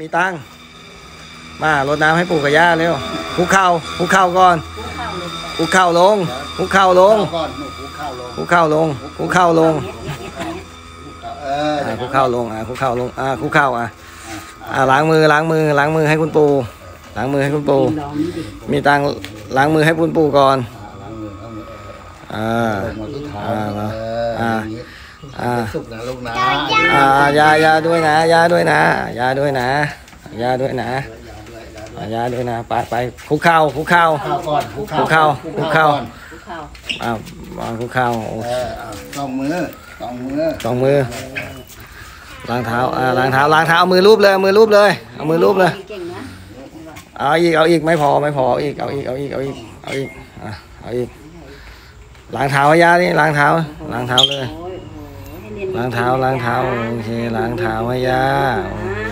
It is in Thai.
มีตังมารดน้ำให้ปู่กับย่าเร็วคุกเข่าคุกเข่าก่อนคุกเข่าลงคุกเข่าลงก่อนหนูคุกข้าลงคุกเข่าลงคุกเข่าลงเออคุกเข่าลงอ่าคุกเข่าลงอ่าคุกเข่าอะอ่าล้างมือล้างมือล้างมือให้คุณปู่ล้างมือให้คุณปู่มีตังล้างมือให้คุณปู่ก่อนอล้าอ่าอ่า อออ่าอย่างนี้อ่าสุกนะลูกนะอ่ายายาด้วยนะยาด้วยนะยาด้วยนะยาด้วยนะอ่ายาด้วยนะไปไปคุกเข่าคุกเข่าข้าวก่อนคุกเข่าคุกเข่าก่อนอ้าววางคุกเข่าโอ้เออเอาสองมือสองมือสองมือล้างเท้าอ่าล้างเท้าล้างเท้าเอามือรูปเลยเอามือรูปเลยเอามือรูปเลยเก่งนะเอาอีกเอาอีกไม่พอไม่พอเอาอีกเอาอีกเอาอีกเอาอีกเอาอีกอะเอาอีกล้างเท้าให้ยานี่ล้างเท้าล้างเท้าเลย ล้างเท้าล้างเท้าโอเคล้างเท้าให้ยาอ่า